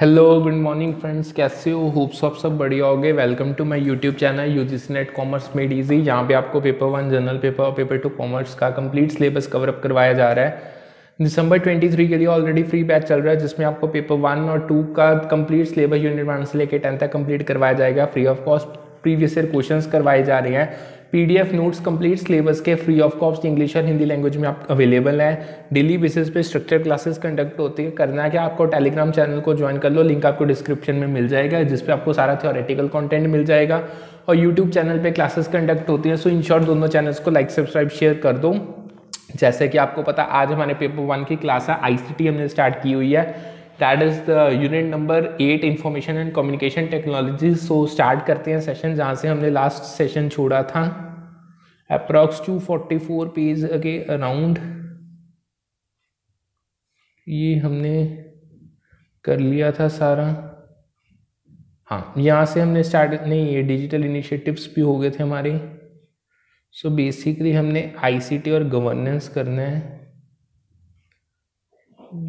Hello good morning friends कैसे हो? Hopes आप सब बढ़िया होगे. Welcome to my YouTube channel U G C NET commerce made easy जहाँ पे आपको पेपर वन जनरल पेपर और पेपर टू कॉमर्स का कंप्लीट सिलेबस कवर अप करवाया जा रहा है। दिसंबर 23 के लिए ऑलरेडी फ्री बैच चल रहा है, जिसमें आपको पेपर वन और टू का कंप्लीट सिलेबस यूनिट वन से लेकर टेंथ तक कंप्लीट करवाया जाएगा। Free of cost previous year question करवाए जा रहे हैं। पीडीएफ नोट्स कंप्लीट सिलेबस के फ्री ऑफ़ कॉस्ट इंग्लिश और हिंदी लैंग्वेज में आप अवेलेबल हैं। डेली बेसिस पे स्ट्रक्चर क्लासेस कंडक्ट होती है। करना क्या आपको टेलीग्राम चैनल को ज्वाइन कर लो। लिंक आपको डिस्क्रिप्शन में मिल जाएगा, जिसपे आपको सारा थियोरेटिकल कॉन्टेंट मिल जाएगा। और यूट्यूब चैनल पर क्लासेस कंडक्ट होती है। सो इन शॉर्ट दोनों चैनल्स को लाइक सब्सक्राइब शेयर कर दो। जैसे कि आपको पता, आज हमारे पेपर वन की क्लास है। आई हमने स्टार्ट की हुई है। That is the unit number eight information and communication technology so start करते हैं सेशन जहाँ से हमने लास्ट सेशन छोड़ा था। Approx two forty four page के अराउंड ये हमने कर लिया था सारा। हाँ यहाँ से हमने स्टार्ट नहीं, ये डिजिटल इनिशिएटिव्स भी हो गए थे हमारे। सो so बेसिकली हमने आईसीटी और गवर्नेंस करना है।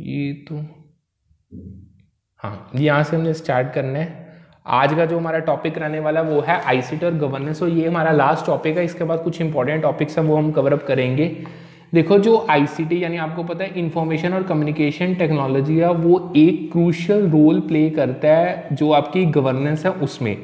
ये तो हाँ यहाँ से हमने स्टार्ट करना है। आज का जो हमारा टॉपिक रहने वाला वो है आईसीटी और गवर्नेंस और ये हमारा लास्ट टॉपिक है, इसके बाद कुछ इंपॉर्टेंट टॉपिक्स हैं, वो हम कवर अप करेंगे। देखो, जो आईसीटी यानी आपको पता है इंफॉर्मेशन और कम्युनिकेशन टेक्नोलॉजी है, वो एक क्रूशल रोल प्ले करता है जो आपकी गवर्नेंस है उसमें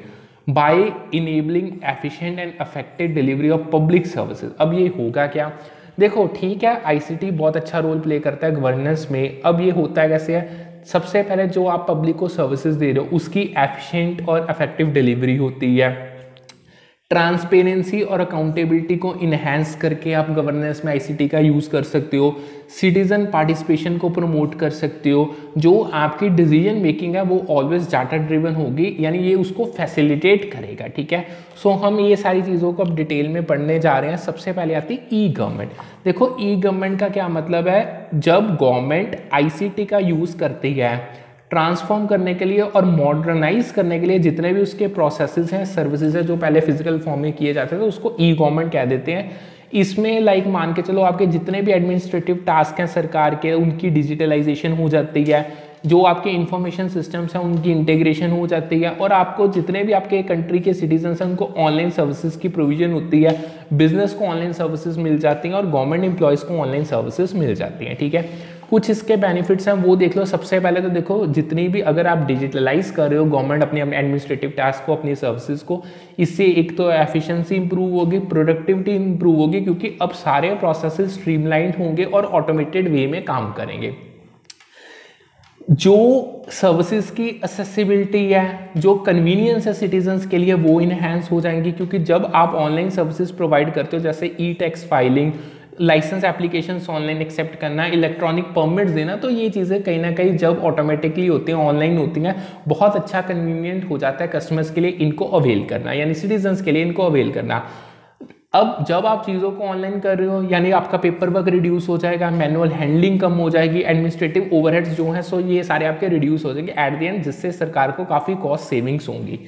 by enabling efficient and affected delivery of public services अब ये होगा क्या? देखो, ठीक है आईसीटी बहुत अच्छा रोल प्ले करता है गवर्नेंस में। अब ये होता है कैसे है? सबसे पहले जो आप पब्लिक को सर्विसेज़ दे रहे हो, उसकी एफिशिएंट और इफ़ेक्टिव डिलीवरी होती है। ट्रांसपेरेंसी और अकाउंटेबिलिटी को इन्हेंस करके आप गवर्नेंस में आईसीटी का यूज़ कर सकते हो सिटीजन पार्टिसिपेशन को प्रमोट कर सकते हो जो आपकी डिसीज़न मेकिंग है वो ऑलवेज डाटा ड्रिवन होगी यानी ये उसको फैसिलिटेट करेगा ठीक है? सो so, हम ये सारी चीज़ों को अब डिटेल में पढ़ने जा रहे हैं। सबसे पहले आती ई गवर्नमेंट देखो ई गवर्नमेंट का क्या मतलब है? जब गवर्नमेंट आईसीटी का यूज़ करती है ट्रांसफॉर्म करने के लिए और मॉडर्नाइज करने के लिए जितने भी उसके प्रोसेसेस हैं सर्विसेज़ हैं, जो पहले फ़िज़िकल फॉर्म में किए जाते थे, उसको ई गवर्नमेंट कह देते हैं। इसमें लाइक मान के चलो आपके जितने भी एडमिनिस्ट्रेटिव टास्क हैं सरकार के, उनकी डिजिटलाइजेशन हो जाती है, जो आपके इंफॉर्मेशन सिस्टम्स हैं, उनकी इंटीग्रेशन हो जाती है, और आपको जितने भी आपके कंट्री के सिटीजन हैं, उनको ऑनलाइन सर्विसेज़ की प्रोविज़न होती है। बिज़नेस को ऑनलाइन सर्विसेज़ मिल जाती हैं और गवर्नमेंट एम्प्लॉयज़ को ऑनलाइन सर्विसेज़ मिल जाती हैं, ठीक है? कुछ इसके बेनिफिट्स हैं, वो देख लो। सबसे पहले तो देखो, जितनी भी अगर आप डिजिटलाइज कर रहे हो गवर्नमेंट अपनी एडमिनिस्ट्रेटिव टास्क को, अपनी सर्विसेज़ को, इससे एक तो एफिशिएंसी इंप्रूव होगी प्रोडक्टिविटी इंप्रूव होगी, क्योंकि अब सारे प्रोसेसेस स्ट्रीमलाइंड होंगे और ऑटोमेटेड वे में काम करेंगे। जो सर्विसेज़ की असेसिबिलिटी है, जो कन्वीनियंस है सिटीजन्स के लिए, वो इनहेंस हो जाएँगी, क्योंकि जब आप ऑनलाइन सर्विसेज़ प्रोवाइड करते हो, जैसे e tax filing licence application online accept करना इलेक्ट्रॉनिक परमिट्स देना तो ये चीज़ें कहीं ना कहीं जब ऑटोमेटिकली होती हैं ऑनलाइन होती हैं, बहुत अच्छा कन्वीनियंट हो जाता है कस्टमर्स के लिए इनको अवेल करना, यानी सिटीजन्स के लिए इनको अवेल करना। अब जब आप चीज़ों को ऑनलाइन कर रहे हो, यानी आपका पेपर वर्क रिड्यूस हो जाएगा मैनुअल हैंडलिंग कम हो जाएगी एडमिनिस्ट्रेटिव ओवरहेड्स जो हैं सो ये सारे आपके रिड्यूस हो जाएँगे एट द एंड जिससे सरकार को काफ़ी कॉस्ट सेविंग्स होंगी।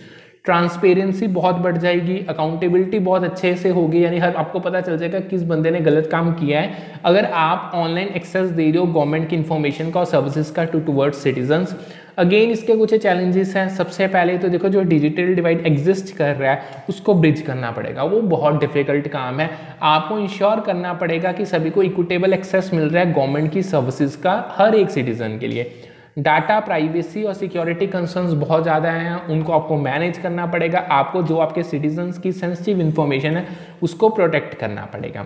ट्रांसपेरेंसी बहुत बढ़ जाएगी अकाउंटेबिलिटी बहुत अच्छे से होगी, यानी हर, आपको पता चल जाएगा किस बंदे ने गलत काम किया है। अगर आप ऑनलाइन एक्सेस दे रहे हो गवर्नमेंट की इन्फॉर्मेशन का और सर्विसेज़ का टू टूवर्ड्स सिटीजन्स अगेन इसके कुछ चैलेंजेस हैं। सबसे पहले तो देखो जो डिजिटल डिवाइड एग्जिस्ट कर रहा है, उसको ब्रिज करना पड़ेगा। वो बहुत डिफ़िकल्ट काम है। आपको इंश्योर करना पड़ेगा कि सभी को इक्विटेबल एक्सेस मिल रहा है गवर्नमेंट की सर्विसेज़ का, हर एक सिटीजन के लिए। डाटा प्राइवेसी और सिक्योरिटी कंसर्न्स बहुत ज़्यादा हैं, उनको आपको मैनेज करना पड़ेगा, आपको जो आपके सिटीजन्स की सेंसिटिव इन्फॉर्मेशन है, उसको प्रोटेक्ट करना पड़ेगा।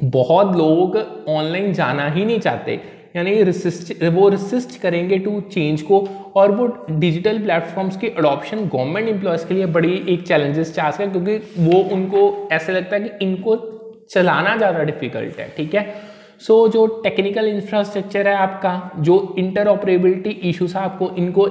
बहुत लोग ऑनलाइन जाना ही नहीं चाहते, यानी रिसिस्ट वो रिसिस्ट करेंगे टू चेंज को, और वो डिजिटल प्लेटफॉर्म्स की अडॉप्शन गवर्नमेंट एम्प्लॉयज़ के लिए बड़ी एक चैलेंजेस टास्क है क्योंकि वो उनको, ऐसे लगता है कि इनको चलाना ज़्यादा डिफ़िकल्ट है, ठीक है? सो so, जो टेक्निकल इंफ्रास्ट्रक्चर है आपका जो इंटरऑपरेबिलिटी इश्यूज़ है आपको इनको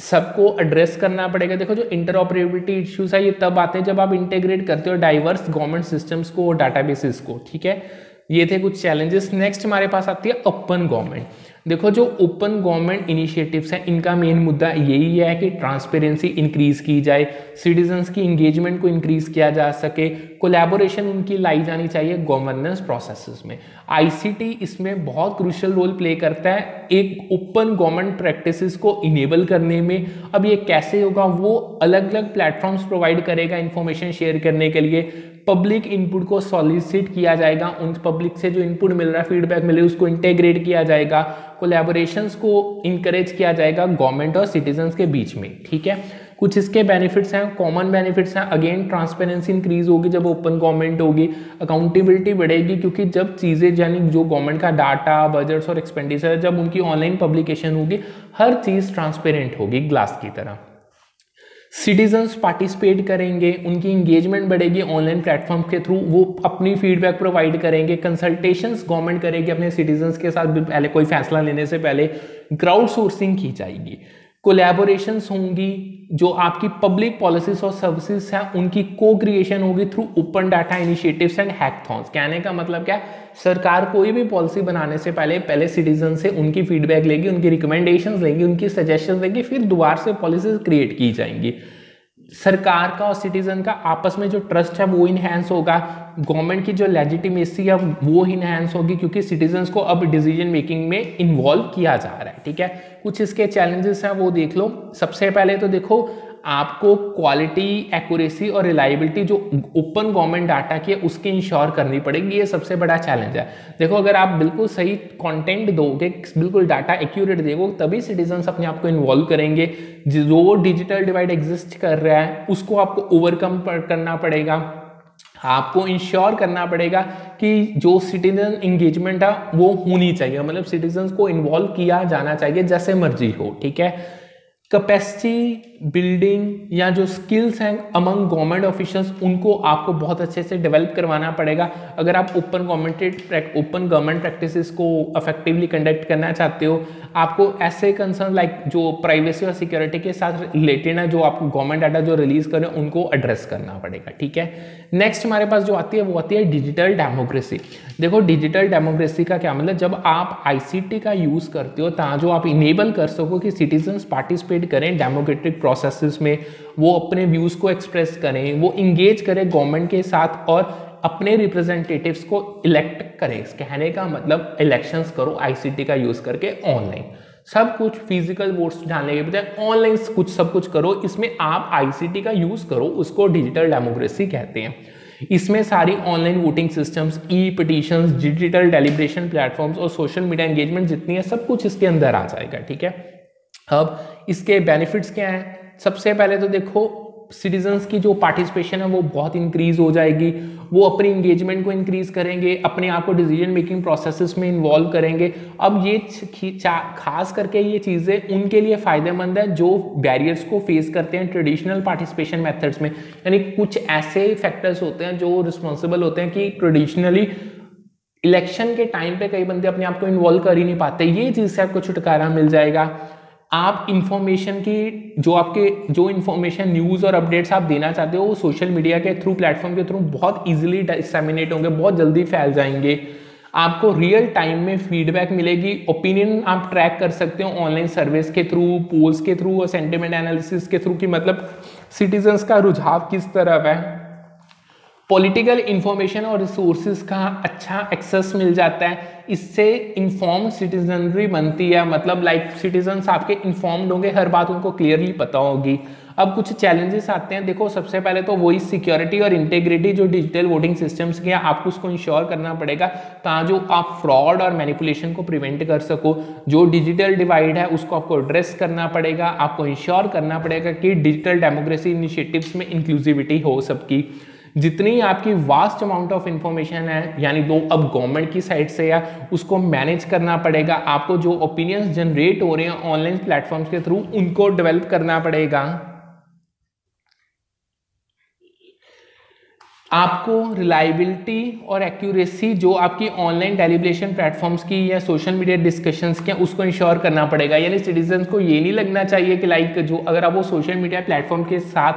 सबको एड्रेस करना पड़ेगा। देखो जो इंटरऑपरेबिलिटी इश्यूज़ है ये तब आते हैं जब आप इंटेग्रेट करते हो डाइवर्स गवर्नमेंट सिस्टम्स को और डाटाबेसिस को ठीक है? ये थे कुछ चैलेंजेस नेक्स्ट हमारे पास आती है ओपन गवर्नमेंट देखो, जो ओपन गवर्नमेंट इनिशिएटिव्स हैं, इनका मेन मुद्दा यही है कि ट्रांसपेरेंसी इंक्रीज की जाए सिटीजन्स की इंगेजमेंट को इंक्रीज किया जा सके कोलैबोरेशन उनकी लाई जानी चाहिए गवर्नेंस प्रोसेसेस में। आईसीटी इसमें बहुत क्रूशल रोल प्ले करता है, एक ओपन गवर्नमेंट प्रैक्टिसेस को इनेबल करने में। अब ये कैसे होगा, वो अलग अलग प्लेटफॉर्म्स प्रोवाइड करेगा इन्फॉर्मेशन शेयर करने के लिए। पब्लिक इनपुट को सॉलिसिट किया जाएगा, उन पब्लिक से जो इनपुट मिल रहा है फीडबैक मिले, उसको इंटेग्रेट किया जाएगा। कोलेबोरेशंस को इनक्रेज किया जाएगा गवर्नमेंट और सिटीजन्स के बीच में, ठीक है? कुछ इसके बेनिफिट्स हैं कॉमन बेनिफिट्स हैं। अगेन ट्रांसपेरेंसी इंक्रीज होगी जब ओपन गवर्नमेंट होगी अकाउंटेबिलिटी बढ़ेगी क्योंकि जब चीज़ें यानी जो गवर्नमेंट का डाटा बजट्स और एक्सपेंडिचर जब उनकी ऑनलाइन पब्लिकेशन होगी, हर चीज़ ट्रांसपेरेंट होगी ग्लास की तरह। सिटीजन्स पार्टिसिपेट करेंगे, उनकी इंगेजमेंट बढ़ेगी ऑनलाइन प्लेटफॉर्म के थ्रू वो अपनी फीडबैक प्रोवाइड करेंगे कंसल्टेशंस गवर्नमेंट करेगी अपने सिटीजन्स के साथ, पहले कोई फैसला लेने से पहले क्राउड सोर्सिंग की जाएगी। कोलैबोरेशंस होंगी, जो आपकी पब्लिक पॉलिसीज़ और सर्विसेज़ हैं, उनकी को क्रिएशन होगी through open data initiatives and hackathons कहने का मतलब क्या? सरकार कोई भी पॉलिसी बनाने से पहले पहले सिटीजन से उनकी फीडबैक लेगी, उनकी रिकमेंडेशन लेगी, उनकी सजेशन लेगी, फिर दोबारा से पॉलिसीज़ क्रिएट की जाएँगी। सरकार का और सिटीजन का आपस में जो ट्रस्ट है, वो इनहेंस होगा। गवर्नमेंट की जो लेजिटिमेसी है, वो इनहेंस होगी क्योंकि सिटीजन्स को अब डिसीज़न मेकिंग में इन्वॉल्व किया जा रहा है, ठीक है? कुछ इसके चैलेंजेस हैं, वो देख लो। सबसे पहले तो देखो आपको क्वालिटी एक्यूरेसी और रिलायबिलिटी जो ओपन गवर्नमेंट डाटा की है, उसकी इंश्योर करनी पड़ेगी। ये सबसे बड़ा चैलेंज है। देखो, अगर आप बिल्कुल सही कंटेंट दोगे, बिल्कुल डाटा एक्यूरेट दोगे तभी सिटीजन्स अपने आप को इन्वॉल्व करेंगे। जो डिजिटल डिवाइड एग्जिस्ट कर रहा है, उसको आपको ओवरकम करना पड़ेगा। आपको इंश्योर करना पड़ेगा कि जो सिटीजन इंगेजमेंट है, वो होनी चाहिए। मतलब सिटीजन को इन्वॉल्व किया जाना चाहिए, जैसे मर्ज़ी हो, ठीक है? कैपेसिटी बिल्डिंग या जो स्किल्स हैं अमंग गवर्नमेंट ऑफिशियल्स उनको आपको बहुत अच्छे से डेवलप करवाना पड़ेगा। अगर आप open government open government practices को अफेक्टिवली कंडक्ट करना चाहते हो, आपको ऐसे कंसर्न लाइक जो प्राइवेसी और सिक्योरिटी के साथ रिलेटेड है जो आपको गवर्नमेंट डाटा जो रिलीज़ करें उनको एड्रेस करना पड़ेगा, ठीक है? नेक्स्ट हमारे पास जो आती है, वो आती है डिजिटल डेमोक्रेसी देखो डिजिटल डेमोक्रेसी का क्या मतलब? जब आप आईसीटी का यूज़ करते हो ता जो आप इनेबल कर सको कि सिटीजन पार्टिसिपेट करें डेमोक्रेटिक प्रोसेस में, वो अपने व्यूज़ को एक्सप्रेस करें, वो इंगेज करें गवर्नमेंट के साथ और अपने रिप्रेजेंटेटिव्स को इलेक्ट करें। कहने का मतलब इलेक्शंस करो आईसीटी का यूज़ करके ऑनलाइन सब कुछ फ़िज़िकल वोट्स डालने के बजाय ऑनलाइन कुछ, सब कुछ करो। इसमें आप आईसीटी का यूज़ करो, उसको डिजिटल डेमोक्रेसी कहते हैं। इसमें सारी online voting systems e petition digital deliberation platforms और सोशल मीडिया एंगेजमेंट जितनी है, सब कुछ इसके अंदर आ जाएगा, ठीक है? अब इसके बेनिफिट्स क्या हैं? सबसे पहले तो देखो सिटीजन्स की जो पार्टिसिपेशन है वो बहुत इंक्रीज हो जाएगी। वो अपनी इंगेजमेंट को इंक्रीज करेंगे, अपने आप को डिसीज़न मेकिंग प्रोसेसेस में इन्वॉल्व करेंगे। अब ये खास करके ये चीज़ें उनके लिए फ़ायदेमंद है जो बैरियर्स को फेस करते हैं ट्रेडिशनल पार्टिसिपेशन मेथड्स में। यानी कुछ ऐसे फैक्टर्स होते हैं जो रिस्पॉन्सिबल होते हैं कि ट्रेडिशनली इलेक्शन के टाइम पे कई बंदे अपने आप को इन्वॉल्व कर ही नहीं पाते। ये चीज़ से आपको छुटकारा मिल जाएगा। आप इंफॉर्मेशन की जो आपके, जो इंफॉर्मेशन न्यूज़ और अपडेट्स आप देना चाहते हो, वो सोशल मीडिया के थ्रू प्लेटफॉर्म के थ्रू बहुत इजीली डिसमिनेट होंगे, बहुत जल्दी फैल जाएँगे। आपको रियल टाइम में फीडबैक मिलेगी ओपिनियन आप ट्रैक कर सकते हो ऑनलाइन सर्विस के थ्रू पोल्स के थ्रू और सेंटिमेंट एनालिसिस के थ्रू कि मतलब सिटीजन्स का रुझाव किस तरफ़ है। पॉलिटिकल इंफॉर्मेशन और रिसोर्सेज का अच्छा एक्सेस मिल जाता है। इससे इन्फॉर्म सिटीजनरी बनती है। मतलब लाइक सिटीजन्स आपके इन्फॉर्म्ड होंगे, हर बात उनको क्लियरली पता होगी। अब कुछ चैलेंजेस आते हैं। देखो, सबसे पहले तो वही सिक्योरिटी और इंटेग्रिटी जो डिजिटल वोटिंग सिस्टम्स के हैं, आपको उसको इंश्योर करना पड़ेगा ता जो आप फ्रॉड और मैनिपुलेशन को प्रिवेंट कर सको। जो डिजिटल डिवाइड है, उसको आपको एड्रेस करना पड़ेगा। आपको इंश्योर करना पड़ेगा कि डिजिटल डेमोक्रेसी इनिशिएटिव्स में इंक्लूसिविटी हो सबकी। जितनी आपकी वास्ट अमाउंट ऑफ़ इंफॉर्मेशन है, यानी दो अब गवर्नमेंट की साइड से या उसको मैनेज करना पड़ेगा, आपको जो ओपिनियंस जनरेट हो रहे हैं ऑनलाइन प्लेटफॉर्म्स के थ्रू उनको डेवलप करना पड़ेगा। आपको रिलायबिलिटी और एक्यूरेसी जो आपकी ऑनलाइन डेलीब्रेशन प्लेटफॉर्म्स की या सोशल मीडिया डिस्कशंस की, उसको इंश्योर करना पड़ेगा। यानी सिटीजन को ये नहीं लगना चाहिए कि लाइक जो, अगर आप वो सोशल मीडिया प्लेटफॉर्म के साथ,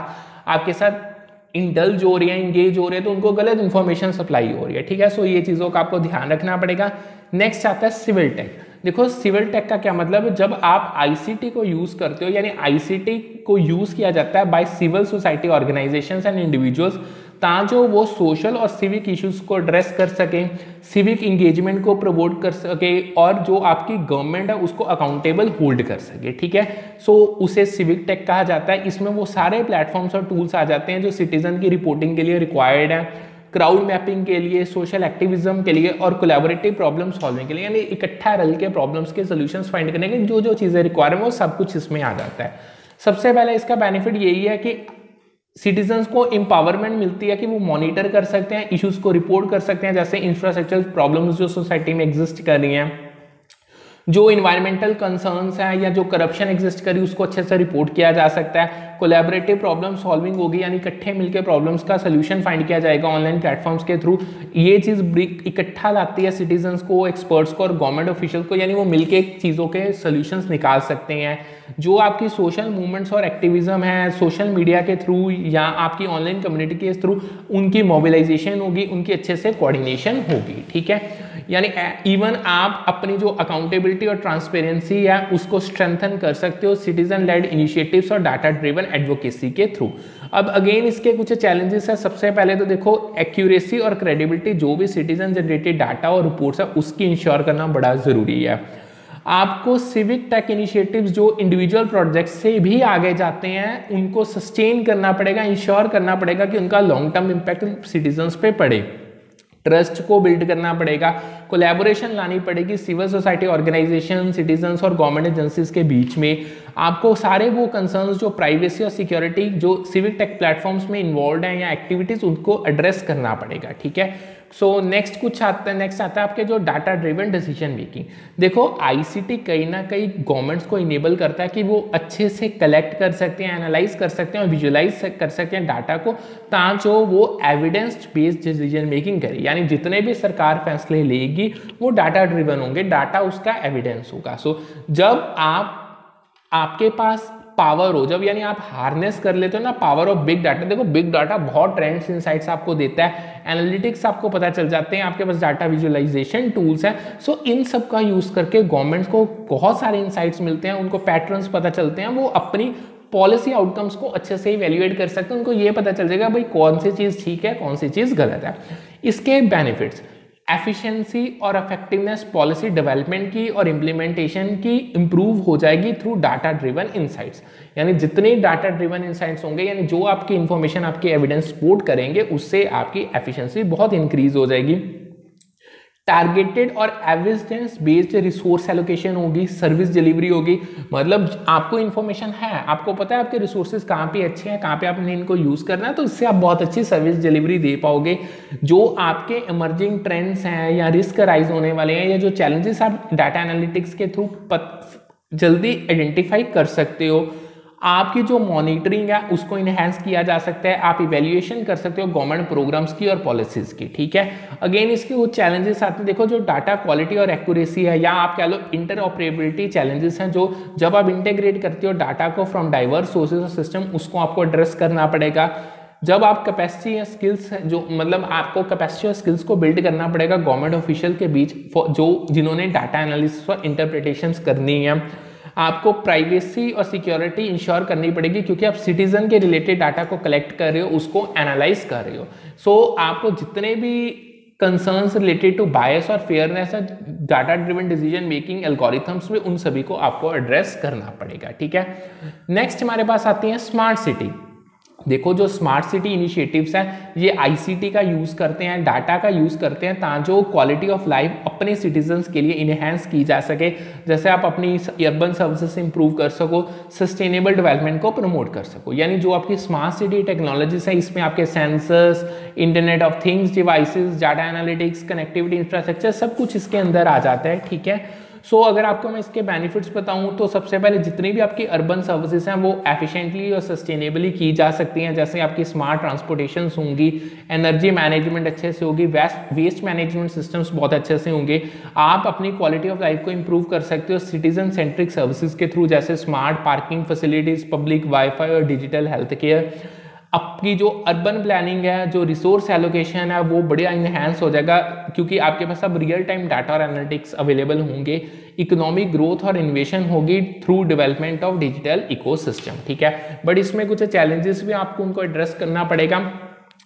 आपके साथ इंडल्ज हो रही है इंगेज हो रहे हैं तो उनको गलत इंफॉर्मेशन सप्लाई हो रही है, ठीक है? सो ये चीज़ों का आपको ध्यान रखना पड़ेगा। नेक्स्ट आता है सिविल टेक देखो सिविल टेक का क्या मतलब? है जब आप आईसीटी को यूज़ करते हो, यानी आईसीटी को यूज़ किया जाता है by civil society organization and individuals ताजो वो सोशल और सिविक इश्यूज़ को एड्रेस कर सकें सिविक इंगेजमेंट को प्रमोट कर सके और जो आपकी गवर्नमेंट है उसको अकाउंटेबल होल्ड कर सके ठीक है? सो so, उसे सिविक टेक कहा जाता है। इसमें वो सारे प्लेटफॉर्म्स और टूल्स आ जाते हैं जो सिटीजन की रिपोर्टिंग के लिए रिक्वायर्ड है क्राउड मैपिंग के लिए सोशल एक्टिविज्म के लिए और कोलेबोरेटिव प्रॉब्लम सॉल्विंग के लिए यानी इकट्ठा रल के प्रॉब्लम्स के सोल्यूशंस फाइंड करने के जो जो चीज़ें रिक्वायर है वो सब कुछ इसमें आ जाता है। सबसे पहले इसका बेनिफिट यही है कि सिटीजन्स को एम्पावरमेंट मिलती है कि वो मॉनिटर कर सकते हैं इश्यूज़ को रिपोर्ट कर सकते हैं, जैसे इंफ्रास्ट्रक्चर प्रॉब्लम्स जो सोसाइटी में एग्जिस्ट कर रही हैं। जो इन्वायरमेंटल कंसर्न्स हैं या जो करप्शन एग्जिस्ट करी, उसको अच्छे से रिपोर्ट किया जा सकता है। कोलेबरेटिव प्रॉब्लम सॉल्विंग होगी, यानी इकट्ठे मिलकर प्रॉब्लम्स का सोल्यूशन फाइंड किया जाएगा ऑनलाइन प्लेटफॉर्म्स के थ्रू ये चीज़ ब्रिक इकट्ठा लाती है सिटीजन्स को एक्सपर्ट्स को और गवर्नमेंट ऑफिशियल को, यानी वो मिलके चीज़ों के सोल्यूशन निकाल सकते हैं। जो आपकी सोशल मूवमेंट्स और एक्टिविज्म है सोशल मीडिया के थ्रू या आपकी ऑनलाइन कम्युनिटी के थ्रू उनकी मोबिलाइजेशन होगी, उनकी अच्छे से कोऑर्डिनेशन होगी, ठीक है? यानी इवन आप अपनी जो अकाउंटेबिलिटी और ट्रांसपेरेंसी है, उसको स्ट्रेंथन कर सकते हो सिटीजन लेड इनिशिएटिव्स और डाटा ड्रिवन एडवोकेसी के थ्रू अब अगेन इसके कुछ चैलेंजेस है। सबसे पहले तो देखो एक्यूरेसी और क्रेडिबिलिटी जो भी सिटीजन जनरेटेड डाटा और रिपोर्ट्स है, उसकी इंश्योर करना बड़ा ज़रूरी है। आपको सिविक टेक इनिशिएटिव्स जो इंडिविजुअल प्रोजेक्ट से भी आगे जाते हैं, उनको सस्टेन करना पड़ेगा इंश्योर करना पड़ेगा कि उनका लॉन्ग टर्म इम्पैक्ट सिटीजन्स पे पड़े। ट्रस्ट को बिल्ड करना पड़ेगा। कोलेबोरेशन लानी पड़ेगी। सिविल सोसाइटी ऑर्गेनाइजेशन सिटीजन्स और गवर्नमेंट एजेंसीज के बीच में। आपको सारे वो कंसर्न्स जो प्राइवेसी और सिक्योरिटी जो सिविक टेक प्लेटफॉर्म्स में इन्वॉल्व हैं या एक्टिविटीज़ उनको एड्रेस करना पड़ेगा ठीक है? सो so, नेक्स्ट कुछ आता है नेक्स्ट आता है आपके जो डाटा ड्रिवन डिसीज़न मेकिंग देखो आईसीटी कहीं ना कहीं गवर्नमेंट्स को इनेबल करता है कि वो अच्छे से कलेक्ट कर सकते हैं एनालाइज कर सकते हैं और विजुलाइज कर सकते हैं डाटा को ताकि वो एविडेंस बेस्ड डिसीज़न मेकिंग करे। यानी जितने भी सरकार फैसले लेगी वो डाटा ड्रिवन होंगे डाटा उसका एविडेंस होगा। सो so, जब आप आपके पास पावर हो, जब यानी आप हार्नेस कर लेते हो ना पावर ऑफ़ बिग डाटा देखो बिग डाटा बहुत ट्रेंड्स इनसाइट्स आपको देता है एनालिटिक्स आपको पता चल जाते हैं, आपके पास डाटा विजुअलाइजेशन टूल्स हैं सो इन सब का यूज़ करके गवर्नमेंट्स को बहुत सारे इनसाइट्स मिलते हैं, उनको पैटर्न्स पता चलते हैं, वो अपनी पॉलिसी आउटकम्स को अच्छे से इवेल्युएट कर सकते हैं, उनको ये पता चल जाएगा, भाई कौन सी चीज़ ठीक है, कौन सी चीज़ गलत है। इसके बेनिफिट्स एफिशिएंसी और अफेक्टिवनेस पॉलिसी डेवलपमेंट की और इम्प्लीमेंटेशन की इम्प्रूव हो जाएगी थ्रू डाटा ड्रिवन इनसाइट्स यानी जितने डाटा ड्रिवन इनसाइट्स होंगे, यानी जो आपकी इन्फॉर्मेशन आपकी एविडेंस सपोर्ट करेंगे, उससे आपकी एफिशिएंसी बहुत इंक्रीज हो जाएगी। टारगेटेड और एविडेंस बेस्ड रिसोर्स एलोकेशन होगी सर्विस डिलीवरी होगी। मतलब आपको इन्फॉर्मेशन है, आपको पता है आपके रिसोर्सेज कहाँ पे अच्छे हैं, कहाँ पे आपने इनको यूज़ करना है तो इससे आप बहुत अच्छी सर्विस डिलीवरी दे पाओगे। जो आपके इमर्जिंग ट्रेंड्स हैं या रिस्क राइज होने वाले हैं या जो चैलेंजेस आप डाटा एनालिटिक्स के थ्रू जल्दी आइडेंटिफाई कर सकते हो। आपकी जो मॉनिटरिंग है, उसको इन्हेंस किया जा सकता है। आप इवेल्युएशन कर सकते हो गवर्नमेंट प्रोग्राम्स की और पॉलिसीज़ की, ठीक है? अगेन इसके कुछ चैलेंजेस आते हैं। देखो, जो डाटा क्वालिटी और एक्यूरेसी है, या आप कह लो इंटर ऑपरेबिलिटी चैलेंजेस हैं, जो जब आप इंटेग्रेट करते हो डाटा को फ्रॉम डाइवर्स सोर्सेज और सिस्टम उसको आपको एड्रेस करना पड़ेगा। जब आप कैपेसिटी या स्किल्स जो मतलब आपको कैपेसिटी और स्किल्स को बिल्ड करना पड़ेगा गवर्नमेंट ऑफिशियल के बीच जो जिन्होंने डाटा एनालिसिस और इंटरप्रिटेशंस करनी है। आपको प्राइवेसी और सिक्योरिटी इंश्योर करनी पड़ेगी क्योंकि आप सिटीजन के रिलेटेड डाटा को कलेक्ट कर रहे हो उसको एनालाइज कर रहे हो। सो so, आपको जितने भी कंसर्न्स रिलेटेड टू बायस और fairness data driven decision making algorithms में उन सभी को आपको एड्रेस करना पड़ेगा ठीक है? नेक्स्ट हमारे पास आती है स्मार्ट सिटी देखो जो स्मार्ट सिटी इनिशिएटिव्स हैं, ये आईसीटी का यूज़ करते हैं डाटा का यूज़ करते हैं ताकि क्वालिटी ऑफ़ लाइफ अपने सिटीजन्स के लिए इन्हेंस की जा सके। जैसे आप अपनी अर्बन सर्विसेज़ इंप्रूव कर सको सस्टेनेबल डेवलपमेंट को प्रमोट कर सको। यानी जो आपकी स्मार्ट सिटी टेक्नोलॉजीज़ है, इसमें आपके sensors internet of things devices data analytics connectivity infrastructure सब कुछ इसके अंदर आ जाता है, ठीक है? सो so, अगर आपको मैं इसके बेनिफिट्स बताऊँ तो सबसे पहले जितनी भी आपकी अर्बन सर्विसेज़ हैं वो एफिशिएंटली और सस्टेनेबली की जा सकती हैं। जैसे आपकी स्मार्ट ट्रांसपोर्टेशन होंगी एनर्जी मैनेजमेंट अच्छे से होगी वेस्ट वेस्ट मैनेजमेंट सिस्टम्स बहुत अच्छे से होंगे। आप अपनी क्वालिटी ऑफ़ लाइफ को इंप्रूव कर सकते हो सिटीजन सेंट्रिक सर्विसेज़ के थ्रू जैसे smart parking facilities public wifi और डिजिटल हेल्थ केयर आपकी जो अर्बन प्लानिंग है, जो रिसोर्स एलोकेशन है, वो बढ़िया इन्हेंस हो जाएगा, क्योंकि आपके पास अब रियल टाइम डाटा और एनालिटिक्स अवेलेबल होंगे इकोनॉमिक ग्रोथ और इन्वेशन होगी through development of digital ecosystem ठीक है? बट इसमें कुछ चैलेंजेस भी आपको उनको एड्रेस करना पड़ेगा।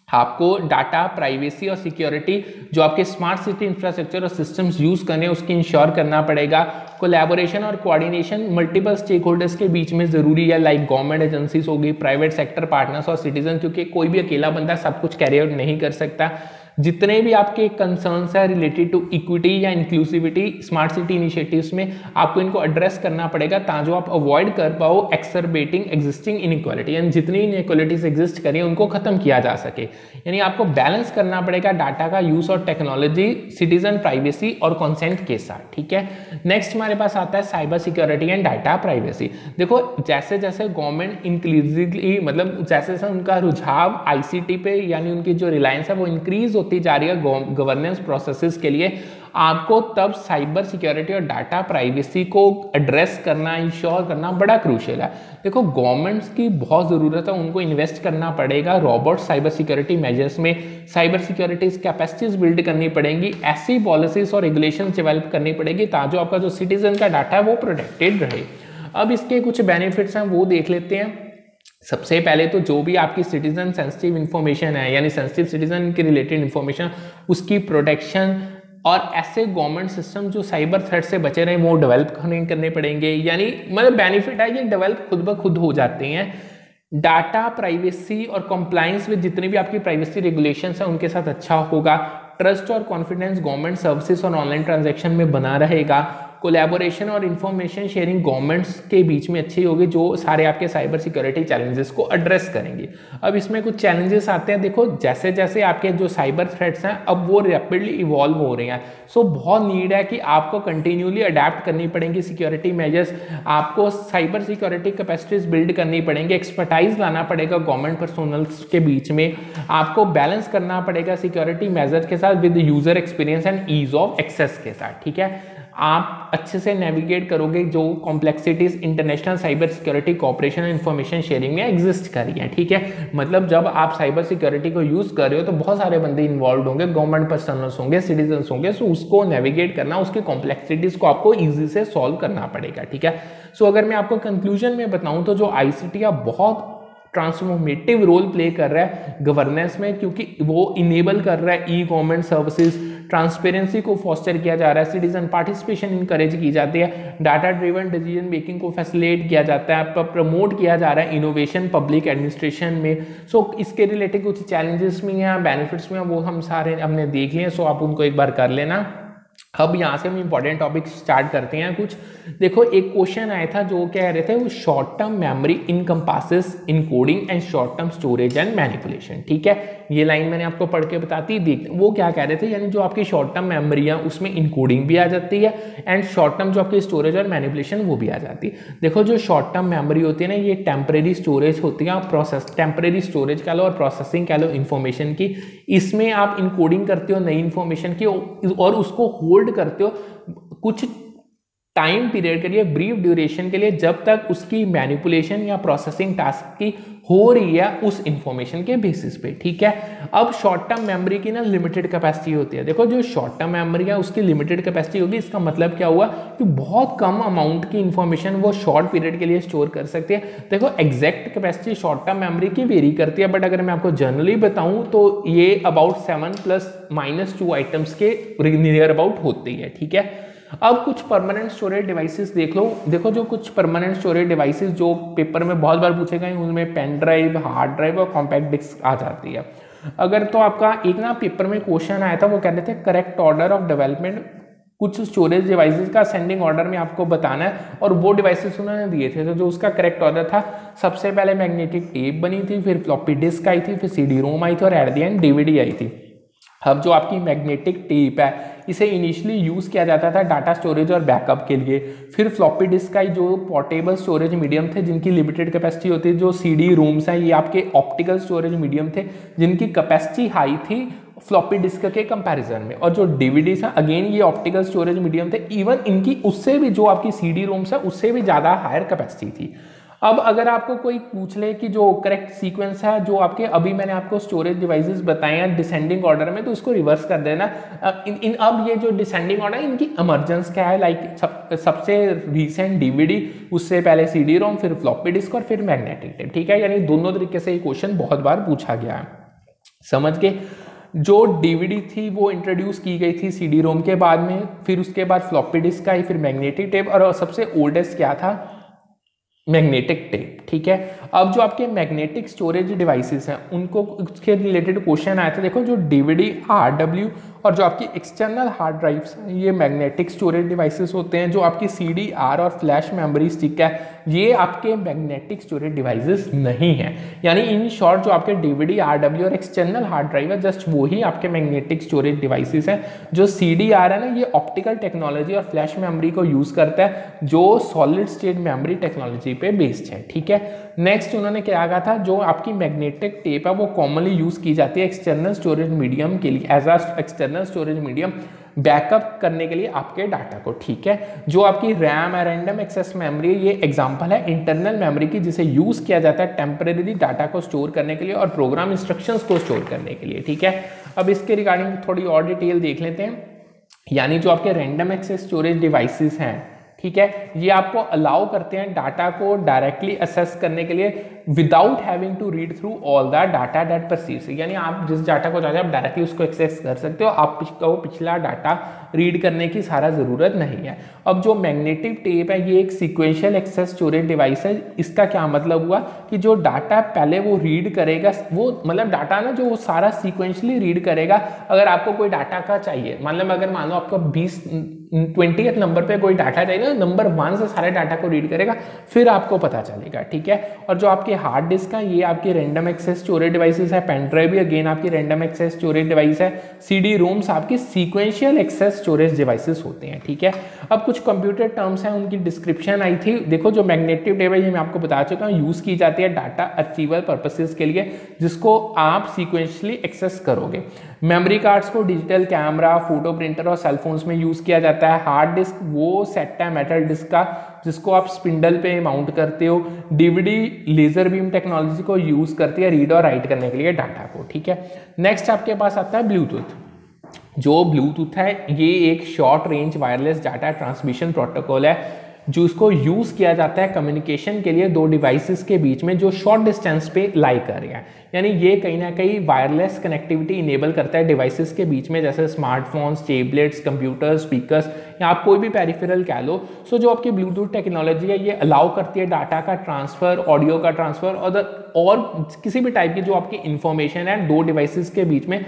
आपको डाटा प्राइवेसी और सिक्योरिटी जो आपके स्मार्ट सिटी इंफ्रास्ट्रक्चर और सिस्टम्स यूज़ करने उसकी इंश्योर करना पड़ेगा। कोलैबोरेशन और कोऑर्डिनेशन मल्टीपल स्टेक होल्डर्स के बीच में ज़रूरी है लाइक गवर्नमेंट एजेंसीज होगी प्राइवेट सेक्टर पार्टनर्स और सिटीजन क्योंकि कोई भी अकेला बंदा सब कुछ कैरी आउट नहीं कर सकता। जितने भी आपके कंसर्न्स है रिलेटेड टू इक्विटी या इंक्लूसिविटी स्मार्ट सिटी इनिशिएटिव्स में, आपको इनको एड्रेस करना पड़ेगा ताकि आप अवॉइड कर पाओ एक्सरबेटिंग एग्जिस्टिंग इनक्वालिटी यानी जितनी इनक्वालिटीज एग्जिस्ट करें, उनको खत्म किया जा सके। यानी आपको बैलेंस करना पड़ेगा डाटा का यूज़ और टेक्नोलॉजी सिटीजन प्राइवेसी और कॉन्सेंट के साथ, ठीक है? नेक्स्ट हमारे पास आता है cyber security and data privacy देखो जैसे जैसे गवर्नमेंट इंक्रीजिंगली मतलब जैसे जैसे उनका रुझाव आईसीटी पे, यानी उनकी जो रिलायंस है, वो इंक्रीज जा रही है गवर्नेंस प्रोसेसेस के लिए, आपको तब साइबर सिक्योरिटी और डाटा प्राइवेसी को एड्रेस करना इंश्योर करना बड़ा क्रूशियल है। देखो गवर्नमेंट्स की बहुत ज़रूरत है, उनको इन्वेस्ट करना पड़ेगा। रॉबोट साइबर सिक्योरिटी मेजर्स में साइबर सिक्योरिटी कैपेसिटीज बिल्ड करनी पड़ेंगी, ऐसी पॉलिसीज़ और रेगुलेशन डेवलप करनी पड़ेगी ताकि आपका जो सिटीजन का डाटा है, वो प्रोटेक्टेड रहे। अब इसके कुछ बेनिफिट्स हैं, वो देख लेते हैं। सबसे पहले तो जो भी आपकी सिटीजन सेंसिटिव इन्फॉर्मेशन है, यानी सेंसिटिव सिटीजन के रिलेटेड इन्फॉर्मेशन उसकी प्रोटेक्शन और ऐसे गवर्नमेंट सिस्टम जो साइबर थ्रेट से बचे रहे, वो डेवलप करने पड़ेंगे। यानी मतलब बेनिफिट है, ये डेवलप खुद ब खुद हो जाते हैं। डाटा प्राइवेसी और कंप्लाइंस विद जितने भी आपकी प्राइवेसी रेगुलेशन है, उनके साथ अच्छा होगा। ट्रस्ट और कॉन्फिडेंस गवर्नमेंट सर्विसेज़ और ऑनलाइन ट्रांजेक्शन में बना रहेगा। कोलैबोरेशन और इन्फॉर्मेशन शेयरिंग गवर्नमेंट्स के बीच में अच्छी होगी, जो सारे आपके साइबर सिक्योरिटी चैलेंजेस को एड्रेस करेंगे। अब इसमें कुछ चैलेंजेस आते हैं, देखो जैसे जैसे आपके जो साइबर थ्रेट्स हैं, अब वो रैपिडली इवॉल्व हो रहे हैं। सो बहुत नीड है कि आपको कंटिन्यूली अडेप्ट करनी पड़ेंगी सिक्योरिटी मेजर्स आपको साइबर सिक्योरिटी कैपेसिटीज बिल्ड करनी पड़ेंगी एक्सपर्टाइज लाना पड़ेगा गवर्नमेंट पर्सनल्स के बीच में, आपको बैलेंस करना पड़ेगा सिक्योरिटी मेजर्स के साथ with user experience and ease of access के साथ, ठीक है? आप अच्छे से नेविगेट करोगे जो complexities international cyber security cooperation information sharing में एग्जिस्ट कर रही है, ठीक है? मतलब जब आप साइबर सिक्योरिटी को यूज़ कर रहे हो तो बहुत सारे बंदे इन्वॉल्व होंगे गवर्नमेंट पर्सनल्स होंगे सिटीजन होंगे सो उसको नेविगेट करना, उसकी कॉम्प्लेक्सिटीज को आपको ईजी से सॉल्व करना पड़ेगा, ठीक है? सो अगर मैं आपको कंक्लूजन में बताऊँ तो जो आईसीटी का बहुत ट्रांसफॉर्मेटिव रोल प्ले कर रहा है गवर्नेंस में, क्योंकि वो इनेबल कर रहा है ई गवर्नमेंट सर्विसेज़ ट्रांसपेरेंसी को फॉस्टर किया जा रहा है। सिटीजन पार्टिसिपेशन इनकरेज की जाती है। डाटा ड्रिवन डिसीज़न मेकिंग को फैसिलेट किया जाता है। प्रमोट किया जा रहा है इनोवेशन पब्लिक एडमिनिस्ट्रेशन में। सो so, इसके रिलेटेड कुछ चैलेंजेस भी हैं बेनिफिट्स भी हैं वो हम सारे हमने देखे हैं। सो so, आप उनको एक बार कर लेना। अब यहाँ से हम इंपॉर्टेंट टॉपिक स्टार्ट करते हैं कुछ। देखो, एक क्वेश्चन आया था जो कह रहे थे, वो short term memory encompasses encoding and short term storage and manipulation ठीक है? ये लाइन मैंने आपको पढ़ के बताती, देख, वो क्या कह रहे थे, यानी जो आपकी शॉर्ट टर्म मेमोरी है, उसमें इनकोडिंग भी आ जाती है एंड शॉर्ट टर्म जो आपकी स्टोरेज और मैनिपुलेशन वो भी आ जाती। है देखो, जो शॉर्ट टर्म मेमोरी होती है ना, ये टेम्परेरी स्टोरेज होती है प्रोसेस टेम्परेरी स्टोरेज कह लो और प्रोसेसिंग कह लो इन्फॉर्मेशन की। इसमें आप इनकोडिंग करते हो नई इन्फॉर्मेशन की और उसको होल्ड करते हो, कुछ टाइम पीरियड के लिए ब्रीफ ड्यूरेशन के लिए, जब तक उसकी मैनिपुलेशन या प्रोसेसिंग टास्क की हो रही है उस इंफॉर्मेशन के बेसिस पे, ठीक है? अब शॉर्ट टर्म मेमोरी की ना लिमिटेड कैपेसिटी होती है। देखो, जो शॉर्ट टर्म मेमोरी है, उसकी लिमिटेड कैपेसिटी होगी, इसका मतलब क्या हुआ कि बहुत कम अमाउंट की इंफॉर्मेशन वो शॉर्ट पीरियड के लिए स्टोर कर सकती है। देखो exact capacity short term memory की वेरी करती है बट अगर मैं आपको जनरली बताऊँ तो ये about seven plus minus two items के नियर अबाउट होती है, ठीक है? अब कुछ परमानेंट स्टोरेज डिवाइसेस देख लो। देखो जो कुछ परमानेंट स्टोरेज डिवाइसेस जो पेपर में बहुत बार पूछे गए उनमें पेन ड्राइव हार्ड ड्राइव और कॉम्पैक्ट डिस्क आ जाती है। अगर तो आपका एक ना पेपर में क्वेश्चन आया था, वो कहते थे करेक्ट ऑर्डर ऑफ़ डेवलपमेंट कुछ स्टोरेज डिवाइसेस का सेंडिंग ऑर्डर में आपको बताना है, और वो डिवाइसेस उन्होंने दिए थे। तो जो उसका करेक्ट ऑर्डर था, सबसे पहले मैग्नेटिक टेप बनी थी, फिर फ्लॉपी डिस्क आई थी, फिर सीडी रोम आई थी, और एट दी एंड डीवीडी आई थी। अब जो आपकी मैग्नेटिक टेप है इसे इनिशियली यूज़ किया जाता था डाटा स्टोरेज और बैकअप के लिए। फिर फ्लॉपी डिस्क का जो पोर्टेबल स्टोरेज मीडियम थे, जिनकी लिमिटेड कैपेसिटी होती है जो सी डी रूम्स हैं, ये आपके ऑप्टिकल स्टोरेज मीडियम थे, जिनकी कैपेसिटी हाई थी फ्लॉपी डिस्क के कंपैरिजन में। और जो डीवीडीज हैं अगेन ये ऑप्टिकल स्टोरेज मीडियम थे। इवन इनकी, उससे भी जो आपकी सी डी रूम्स है, उससे भी ज़्यादा हायर कैपेसिटी थी। अब अगर आपको कोई पूछ ले कि जो करेक्ट सीक्वेंस है जो आपके अभी मैंने आपको स्टोरेज डिवाइसेस बताए हैं डिसेंडिंग ऑर्डर में तो इसको रिवर्स कर देना। इन, इन अब ये जो डिसेंडिंग ऑर्डर है इनकी इमरजेंस क्या है? लाइक सब, सबसे रिसेंट डीवीडी उससे पहले सीडी रोम फिर फ्लॉपी डिस्क और फिर मैग्नेटिक टेप ठीक है? यानी दोनों तरीके से ये क्वेश्चन बहुत बार पूछा गया है। समझ के जो डीवीडी थी वो इंट्रोड्यूस की गई थी सीडी रोम के बाद में फिर उसके बाद फ्लॉपी डिस्क आई फिर मैग्नेटिक टेप और सबसे ओल्डेस्ट क्या था? मैग्नेटिक टेप ठीक है? अब जो आपके मैग्नेटिक स्टोरेज डिवाइसेस हैं, उनको उसके रिलेटेड क्वेश्चन आया था, देखो, जो डीवीडी आर डब्ल्यू और जो आपकी एक्सटर्नल हार्ड ड्राइव्स हैं ये मैग्नेटिक स्टोरेज डिवाइसेस होते हैं, जो आपकी सी डी आर और फ्लैश मेमोरी स्टिक है, ये आपके मैग्नेटिक स्टोरेज डिवाइसेस नहीं है। यानी इन शॉर्ट जो आपके डीवीडी आर डब्ल्यू और एक्सटर्नल हार्ड ड्राइव है जस्ट वही आपके मैग्नेटिक स्टोरेज डिवाइसेस हैं, जो सी डी आर है ना, ये ऑप्टिकल टेक्नोलॉजी और फ्लैश मेमोरी को यूज़ करता है, जो सॉलिड स्टेट मेमोरी टेक्नोलॉजी पे बेस्ड है, ठीक है? नेक्स्ट उन्होंने क्या कहा था? जो आपकी मैग्नेटिक टेप है, वो कॉमनली यूज़ की जाती है एक्सटर्नल स्टोरेज मीडियम के लिए as a external storage medium backup करने के लिए आपके डाटा को, ठीक है? जो आपकी रैम है रैंडम एक्सेस मेमोरी ये एग्जांपल है इंटरनल मेमोरी की, जिसे यूज़ किया जाता है टेम्परेरी डाटा को स्टोर करने के लिए और प्रोग्राम इंस्ट्रक्शंस को स्टोर करने के लिए, ठीक है? अब इसके रिगार्डिंग थोड़ी और डिटेल देख लेते हैं। यानी जो आपके रैंडम एक्सेस स्टोरेज डिवाइसेस हैं ठीक है? ये आपको अलाउ करते हैं डाटा को डायरेक्टली असेस करने के लिए without having to read through all the data that perceive यानी आप जिस डाटा को चाहते हैं, आप डायरेक्टली उसको एक्सेस कर सकते हो। आप आपको पिछला डाटा रीड करने की सारा ज़रूरत नहीं है। अब जो मैग्नेटिक टेप है, ये एक सिक्वेंशियल एक्सेस स्टोरेज डिवाइस है। इसका क्या मतलब हुआ कि जो डाटा पहले वो रीड करेगा, वो मतलब डाटा ना जो वो सारा सिक्वेंशली रीड करेगा। अगर आपको कोई डाटा का चाहिए मतलब अगर मान लो आपको बीस ट्वेंटी नंबर पे कोई डाटा चाहिए नंबर वन से सारे डाटा को रीड करेगा, फिर आपको पता चलेगा, ठीक है? और जो आपके हार्ड डिस्क है, ये आपकी रैंडम एक्सेस स्टोरेज डिवाइसेस है पेनड्राइव भी अगेन आपकी रैंडम एक्सेस स्टोरेज डिवाइस है सीडी रोम्स आपकी सीक्वेंशियल एक्सेस स्टोरेज डिवाइसेस होते हैं, ठीक है? अब कुछ कंप्यूटर टर्म्स हैं, उनकी डिस्क्रिप्शन आई थी। देखो जो मैग्नेटिव डिवाइस मैं आपको बता चुका हूँ यूज़ की जाती है डाटा अचीवल पर्पसेस के लिए, जिसको आप सिक्वेंशली एक्सेस करोगे। मेमोरी कार्ड्स को डिजिटल कैमरा फ़ोटो प्रिंटर और सेलफोन्स में यूज़ किया जाता है। हार्ड डिस्क वो सेट है मेटल डिस्क का, जिसको आप स्पिंडल पे माउंट करते हो। डीवीडी लेजर बीम टेक्नोलॉजी को यूज़ करती है रीड और राइट करने के लिए डाटा को, ठीक है? नेक्स्ट आपके पास आता है ब्लूटूथ जो ब्लूटूथ है, ये एक short range wireless data transmission protocol है। जो उसको यूज़ किया जाता है कम्युनिकेशन के लिए दो डिवाइसेस के बीच में जो शॉर्ट डिस्टेंस पे लाई कर रहे हैं। यानी ये कहीं ना कहीं वायरलेस कनेक्टिविटी इनेबल करता है डिवाइसेस के बीच में, जैसे स्मार्टफोन्स टेबलेट्स कंप्यूटर स्पीकर्स या आप कोई भी पेरिफेरल कह लो। सो जो आपकी ब्लूटूथ टेक्नोलॉजी है, ये अलाउ करती है डाटा का ट्रांसफ़र ऑडियो का ट्रांसफ़र और और किसी भी टाइप की जो आपकी इंफॉर्मेशन है, दो डिवाइसेस के बीच में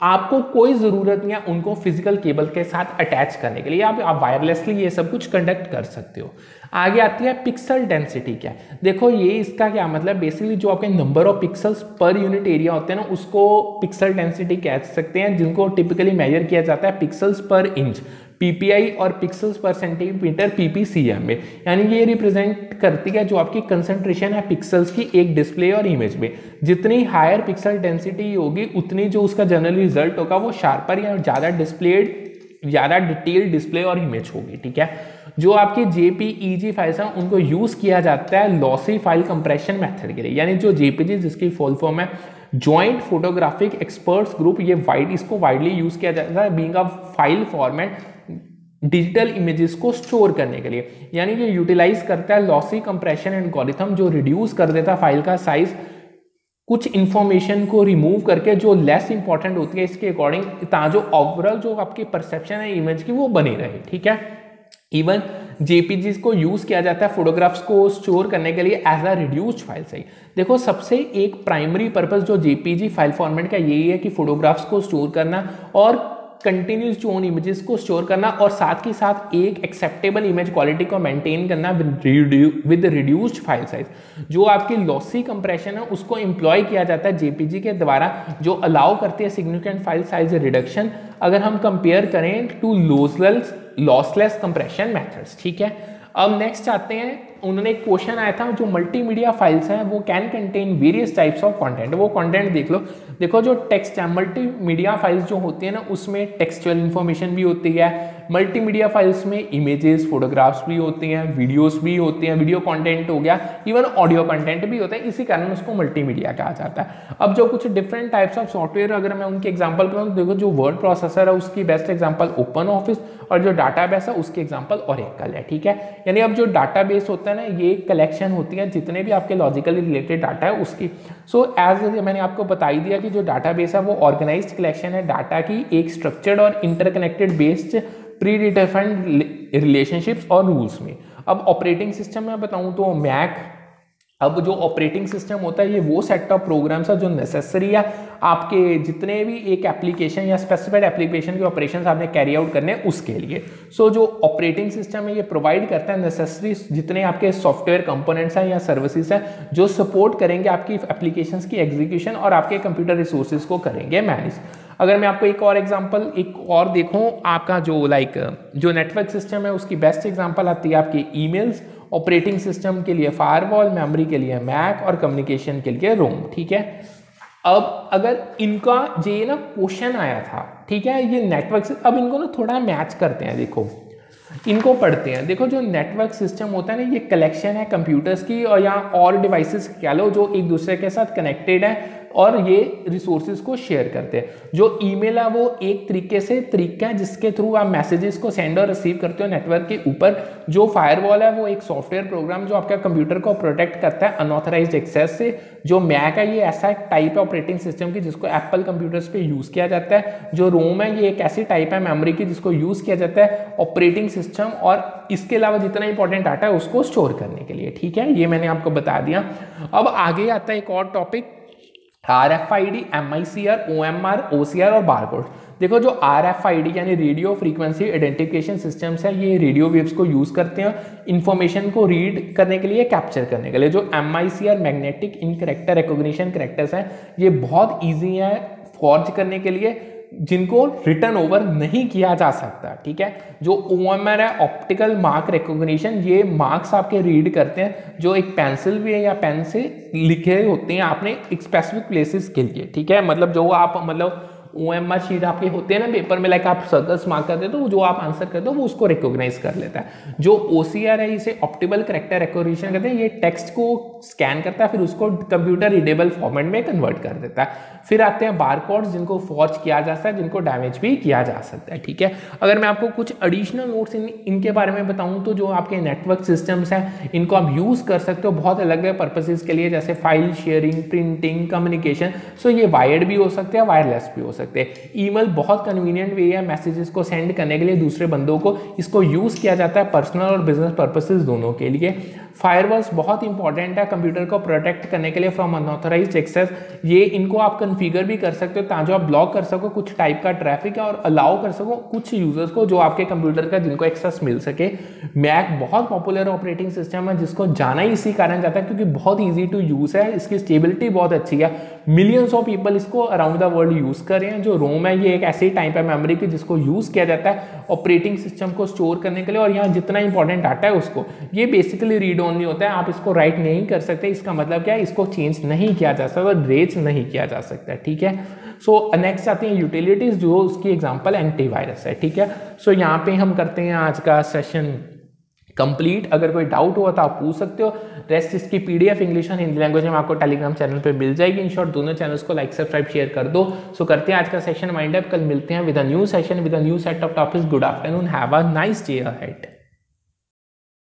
आपको कोई ज़रूरत नहीं है उनको फ़िज़िकल केबल के साथ अटैच करने के लिए। आप, आप वायरलेसली ये सब कुछ कंडक्ट कर सकते हो। आगे आती है पिक्सल डेंसिटी क्या देखो ये इसका क्या मतलब? बेसिकली जो आपके number of pixels per unit area होते हैं ना उसको पिक्सल डेंसिटी कह सकते हैं जिनको टिपिकली मेजर किया जाता है पिक्सल्स पर इंच पीपीआई और पिक्सल्स पर सेंटीमीटर पीपीसीएम में। यानी ये रिप्रेजेंट करती है जो आपकी कंसंट्रेशन है पिक्सल्स की एक डिस्प्ले और इमेज में। जितनी हायर पिक्सल डेंसिटी होगी, उतनी जो उसका जनरल रिज़ल्ट होगा, वो शार्पर या ज़्यादा डिस्प्लेड ज़्यादा डिटेल डिस्प्ले और इमेज होगी, ठीक है? जो आपकी जेपीईजी फाइल्स हैं, उनको यूज़ किया जाता है लॉसी फ़ाइल कंप्रेशन मेथड के लिए। यानी जो जेपीजी जिसकी फुल फॉर्म है जॉइंट फोटोग्राफिक एक्सपर्ट्स ग्रुप ये वाइड इसको वाइडली यूज़ किया जाता है। Being a file format digital images को स्टोर करने के लिए। यानी कि यूटिलाइज करता है लॉसी कंप्रेशन एंड गॉरिथम जो रिड्यूस कर देता है फ़ाइल का साइज़ कुछ इंफॉर्मेशन को रिमूव करके जो लेस इंपॉर्टेंट होती है इसके अकॉर्डिंग जो ओवरऑल जो आपकी परसेप्शन है इमेज की, वो बनी रहे, ठीक है? इवन जेपीजी को यूज़ किया जाता है फोटोग्राफ्स को स्टोर करने के लिए एज अ रिड्यूस्ड फ़ाइल सही देखो, सबसे एक प्राइमरी पर्पज जो जेपीजी फ़ाइल फॉर्मेट का यही है कि फोटोग्राफ्स को स्टोर करना और कंटिन्यूस जो ओन इमेजेस को स्टोर करना और साथ ही साथ एक एक्सेप्टेबल इमेज क्वालिटी को मेंटेन करना विद रिड्यूस्ड फ़ाइल साइज़ जो आपकी लॉसी कंप्रेशन है, उसको एम्प्लॉय किया जाता है जेपीजी के द्वारा, जो अलाउ करती है सिग्निफिकेंट फ़ाइल साइज़ रिडक्शन अगर हम कंपेयर करें to lossless lossless compression methods ठीक है? अब नेक्स्ट आते हैं उन्होंने एक क्वेश्चन आया था, जो मल्टीमीडिया फाइल्स हैं, वो can contain various types of content वो कंटेंट देख लो। देखो, जो टेक्स्ट है मल्टीमीडिया फाइल्स जो होती है ना, उसमें टेक्सचुअल इन्फॉर्मेशन भी होती है। मल्टीमीडिया फाइल्स में इमेजेस फोटोग्राफ्स भी होती हैं वीडियोस भी होती हैं वीडियो कंटेंट हो गया इवन ऑडियो कंटेंट भी होता है। इसी कारण उसको मल्टीमीडिया कहा जाता है। अब जो कुछ डिफरेंट टाइप्स ऑफ़ सॉफ्टवेयर अगर मैं उनके एग्ज़ाम्पल बताऊँ देखो, जो वर्ड प्रोसेसर है, उसकी बेस्ट एग्ज़ाम्पल ओपन ऑफ़िस और जो डाटा है, उसकी एग्ज़ाम्पल ओरेकल है, ठीक है? यानी अब जो डाटा बेस होता है ना ये कलेक्शन होती है जितने भी आपके लॉजिकली रिलेटेड डाटा है उसकी। सो so, एज मैंने आपको बता ही दिया कि जो डाटा बेस है वो ऑर्गेनाइज कलेक्शन है डाटा की एक स्ट्रक्चर्ड और interconnected based predefined relationships और रूल्स में। अब ऑपरेटिंग सिस्टम में बताऊँ तो मैक अब जो ऑपरेटिंग सिस्टम होता है ये वो सेट ऑफ़ प्रोग्राम्स है जो नेसेसरी है आपके जितने भी एक एप्लीकेशन या स्पेसिफाइड एप्लीकेशन के ऑपरेशन आपने कैरी आउट करने हैं उसके लिए। सो so, जो ऑपरेटिंग सिस्टम है ये प्रोवाइड करता है नेसेसरी जितने आपके सॉफ्टवेयर कंपोनेंट्स हैं या सर्विसेज़ हैं जो सपोर्ट करेंगे आपकी एप्लीकेशंस की एग्जीक्यूशन और आपके कंप्यूटर रिसोर्सेज को करेंगे मैनेज अगर मैं आपको एक और एग्जांपल एक और देखूँ आपका जो लाइक जो नेटवर्क सिस्टम है उसकी बेस्ट एग्जांपल आती है आपकी ईमेल्स ऑपरेटिंग सिस्टम के लिए फायरवॉल मेमोरी के लिए मैक और कम्युनिकेशन के लिए रोम ठीक है? अब अगर इनका ये ना क्वेश्चन आया था, ठीक है, ये नेटवर्क से अब इनको ना थोड़ा मैच करते हैं, देखो। इनको पढ़ते हैं। देखो, जो नेटवर्क सिस्टम होता है ना, ये कलेक्शन है कंप्यूटर्स की और यहाँ और डिवाइसेस कह लो, जो एक दूसरे के साथ कनेक्टेड है। और ये रिसोर्सेज को शेयर करते हैं। जो ईमेल है, वो एक तरीके से तरीका है जिसके थ्रू आप मैसेजेस को सेंड और रिसीव करते हो नेटवर्क के ऊपर। जो फायरवॉल है, वो एक सॉफ्टवेयर प्रोग्राम जो आपका कंप्यूटर को प्रोटेक्ट करता है अनऑथराइज एक्सेस से। जो मैक है, ये ऐसा टाइप है ऑपरेटिंग सिस्टम की जिसको एप्पल कंप्यूटर्स पे यूज़ किया जाता है। जो रोम है, ये एक ऐसी टाइप है मेमोरी की जिसको यूज़ किया जाता है ऑपरेटिंग सिस्टम और इसके अलावा जितना इंपॉर्टेंट डाटा है उसको स्टोर करने के लिए। ठीक है? ये मैंने आपको बता दिया। अब आगे आता है एक और topic R F I D M I C R O M R O C R और बारकोड देखो, जो आर एफ़ आई डी यानी रेडियो फ्रीक्वेंसी आइडेंटिफिकेशन सिस्टम्स है, ये रेडियो वेव्स को यूज़ करते हैं इन्फॉर्मेशन को रीड करने के लिए कैप्चर करने के लिए। जो M I C R magnetic ink character recognition characters हैं, ये बहुत ईजी है फॉर्ज करने के लिए। जिनको रिटर्न ओवर नहीं किया जा सकता, ठीक है? जो ओ है ऑप्टिकल मार्क रिकोगशन ये मार्क्स आपके रीड करते हैं, जो एक पेंसिल भी है या पेन से लिखे होते हैं आपने एक स्पेसिफिक प्लेसेस के लिए, ठीक है? मतलब जो आप मतलब ओ एम आर शीट आपके होते हैं ना पेपर में लाइक आप सर्कल्स मार्क करते हो तो जो आप आंसर करते हो वो उसको रिकॉग्नाइज कर लेता है। जो ओ सी आर है इसे ऑप्टिबल करेक्टर रिकॉग्निशन कहते हैं ये टेक्स्ट को स्कैन करता है फिर उसको कंप्यूटर रीडेबल फॉर्मेट में कन्वर्ट कर देता है। फिर आते हैं बार जिनको फॉर्ज किया जा सकता है जिनको डैमेज भी किया जा सकता है ठीक है? अगर मैं आपको कुछ एडिशनल नोट्स इन, इनके बारे में बताऊँ तो जो आपके नेटवर्क सिस्टम्स हैं इनको आप यूज़ कर सकते हो बहुत अलग अलग पर्पसेज के लिए जैसे file sharing printing communication so ये वायर्ड भी हो सकते हैं वायरलेस भी हो सकते हैं। ईमेल बहुत कन्वीनियंट वे है मैसेजेस को सेंड करने के लिए दूसरे बंदों को। इसको यूज़ किया जाता है पर्सनल और बिज़नेस पर्पसेस दोनों के लिए। फायरवॉल्स बहुत इंपॉर्टेंट है कंप्यूटर को प्रोटेक्ट करने के लिए फ्रॉम अनऑथराइज एक्सेस ये इनको आप कन्फिगर भी कर सकते हो ताकि आप ब्लॉक कर सको, कुछ टाइप का ट्रैफ़िक और अलाउ कर सको कुछ यूज़र्स को जो आपके कंप्यूटर का जिनको एक्सेस मिल सके। मैक बहुत पॉपुलर ऑपरेटिंग सिस्टम है, जिसको जाना ही इसी कारण जाता है क्योंकि बहुत ईजी टू यूज़ है, इसकी स्टेबिलिटी बहुत अच्छी है। मिलियंस ऑफ़ पीपल इसको अराउंड द वर्ल्ड यूज़ कर रहे हैं, जो रोम है, ये एक ऐसी टाइप है मेमोरी की जिसको यूज़ किया जाता है ऑपरेटिंग सिस्टम को स्टोर करने के लिए और यहाँ जितना इंपॉर्टेंट डाटा है उसको। ये बेसिकली रीड ओनली होता है आप इसको राइट नहीं कर सकते। इसका मतलब क्या है? इसको चेंज नहीं किया जा सकता रेज नहीं किया जा सकता ठीक है? सो नेक्स्ट आती हैं यूटिलिटीज जो उसकी एग्जांपल एंटीवायरस है ठीक है? सो so, यहाँ पे हम करते हैं आज का सेशन कंप्लीट अगर कोई डाउट हुआ तो आप पूछ सकते हो। रेस्ट इसकी पीडीएफ इंग्लिश और हिंदी लैंग्वेज में आपको टेलीग्राम चैनल पे मिल जाएगी। इन शॉर्ट दोनों चैनल्स को लाइक सब्सक्राइब शेयर कर दो। सो so, करते हैं आज का सेशन माइंड अप कल मिलते हैं with a new session with a new set of topics good afternoon have a nice day ahead